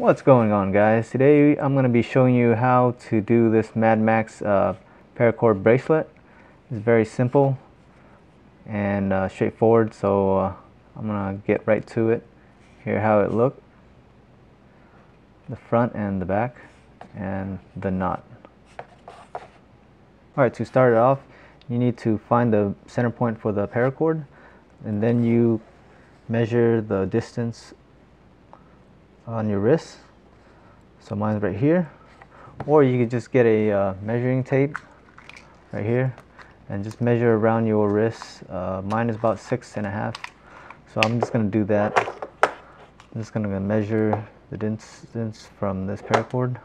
What's going on guys? Today I'm going to be showing you how to do this Mad Max uh, paracord bracelet. It's very simple and uh, straightforward so uh, I'm going to get right to it. Here how it looked. The front and the back and the knot. Alright to start it off you need to find the center point for the paracord and then you measure the distance on your wrist. So mine's right here. Or you could just get a uh, measuring tape right here and just measure around your wrist. Uh, mine is about six and a half. So I'm just gonna do that. I'm just gonna measure the distance from this paracord.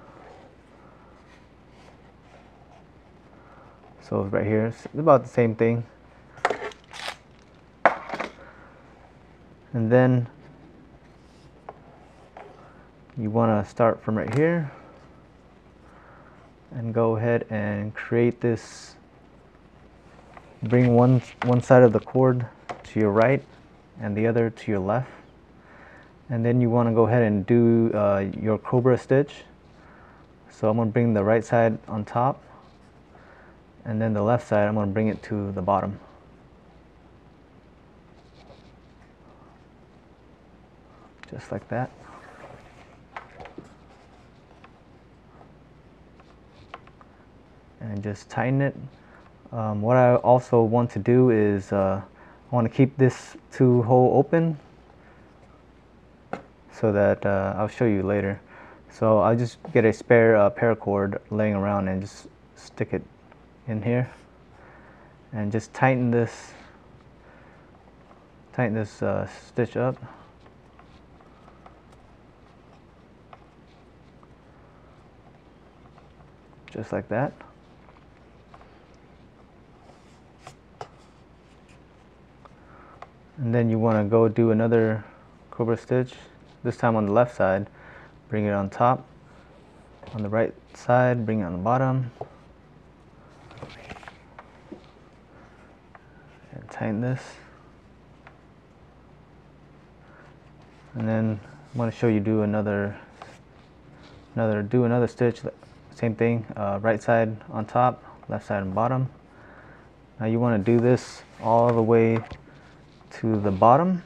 So right here, it's about the same thing. And then you want to start from right here and go ahead and create this. Bring one one side of the cord to your right and the other to your left. And then you want to go ahead and do uh, your cobra stitch. So I'm going to bring the right side on top and then the left side I'm going to bring it to the bottom. Just like that and just tighten it. Um, what I also want to do is uh, I want to keep this two hole open so that uh, I'll show you later. So I'll just get a spare uh, paracord laying around and just stick it in here and just tighten this tighten this uh, stitch up. Just like that. And then you want to go do another cobra stitch this time on the left side. Bring it on top on the right side bring it on the bottom. And tighten this. And then I'm going to show you do another another do another stitch same thing uh, right side on top left side on bottom. Now you want to do this all the way to the bottom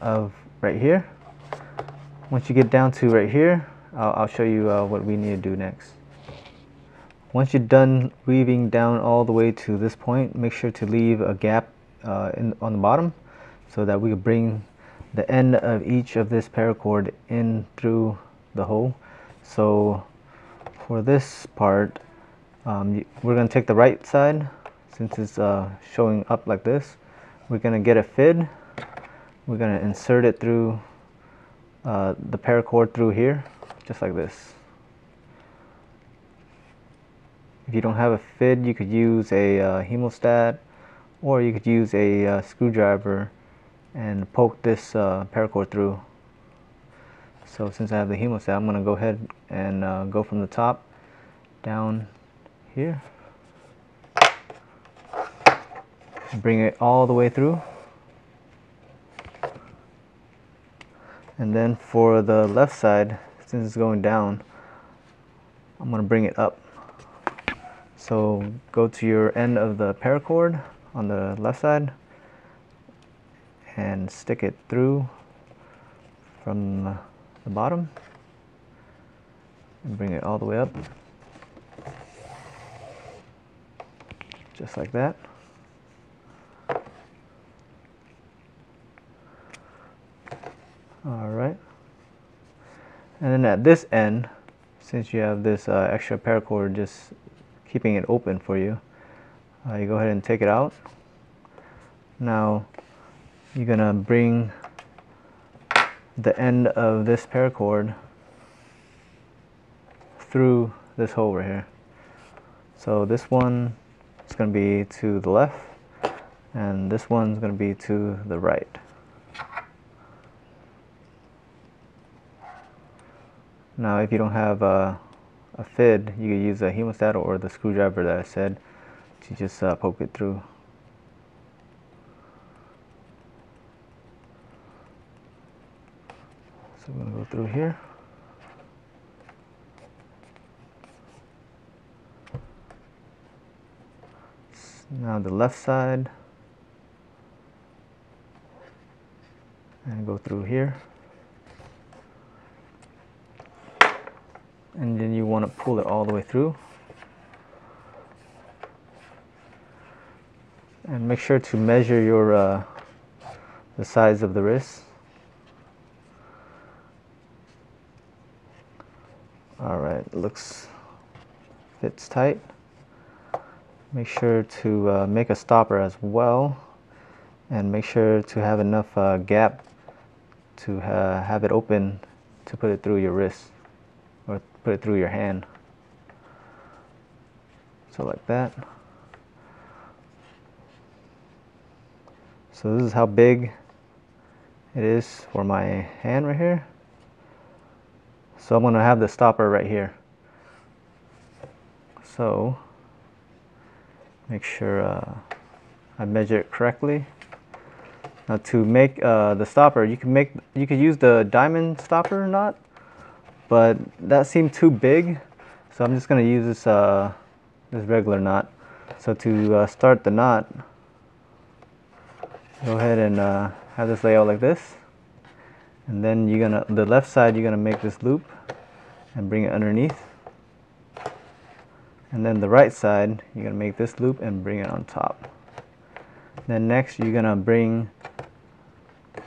of right here. Once you get down to right here, I'll, I'll show you uh, what we need to do next. Once you're done weaving down all the way to this point, make sure to leave a gap uh, in, on the bottom so that we can bring the end of each of this paracord in through the hole. So for this part, um, we're going to take the right side since it's uh, showing up like this we're going to get a fid. We're going to insert it through uh, the paracord through here just like this. If you don't have a fid you could use a uh, hemostat or you could use a uh, screwdriver and poke this uh, paracord through. So since I have the hemostat I'm going to go ahead and uh, go from the top down here bring it all the way through. And then for the left side since it's going down I'm going to bring it up. So go to your end of the paracord on the left side and stick it through from the bottom and bring it all the way up. Just like that all right. And then at this end since you have this uh, extra paracord just keeping it open for you uh, you go ahead and take it out. Now you're gonna bring the end of this paracord through this hole right here. So this one is going to be to the left and this one's going to be to the right Now if you don't have a, a fid, you can use a hemostat or the screwdriver that I said to just uh, poke it through. So I'm going to go through here. Now the left side. And go through here. And then you want to pull it all the way through. And make sure to measure your uh, the size of the wrist. All right, looks fits tight. Make sure to uh, make a stopper as well and make sure to have enough uh, gap to uh, have it open to put it through your wrist or put it through your hand. So like that. So this is how big it is for my hand right here. So I'm to have the stopper right here. So make sure uh, I measure it correctly. Now to make uh, the stopper, you can make you could use the diamond stopper knot, but that seemed too big, so I'm just going to use this uh, this regular knot. So to uh, start the knot, go ahead and uh, have this layout like this. And then you're gonna the left side you're gonna make this loop and bring it underneath. And then the right side you're gonna make this loop and bring it on top. Then next you're gonna bring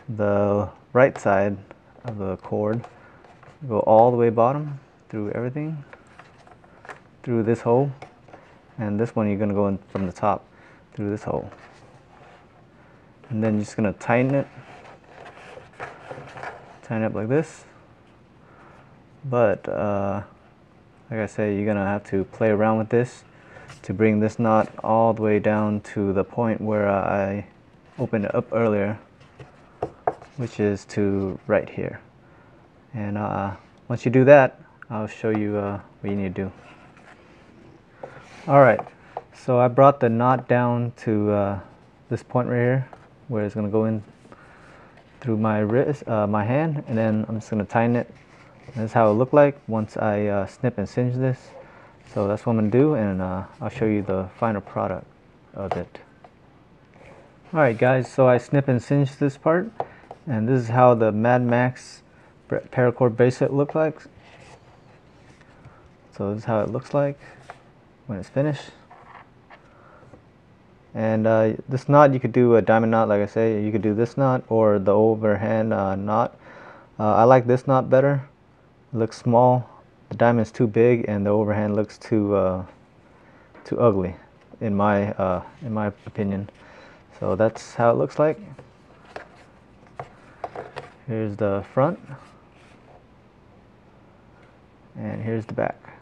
the right side of the cord go all the way bottom through everything through this hole and this one you're gonna go in from the top through this hole. And then you're just gonna tighten it tighten it up like this. But uh, like I say you're gonna have to play around with this to bring this knot all the way down to the point where I opened it up earlier which is to right here and uh, once you do that I'll show you uh, what you need to do alright so I brought the knot down to uh, this point right here where it's to go in through my wrist, uh, my hand, and then I'm just to tighten it. And this is how it look like once I uh, snip and singe this. So that's what I'm to do, and uh, I'll show you the final product of it. Alright guys, so I snip and singe this part, and this is how the Mad Max paracord bracelet look like. So this is how it looks like when it's finished. And uh, this knot, you could do a diamond knot, like I say. You could do this knot or the overhand uh, knot. Uh, I like this knot better. It looks small. The diamond's too big, and the overhand looks too uh, too ugly, in my uh, in my opinion. So that's how it looks like. Here's the front, and here's the back.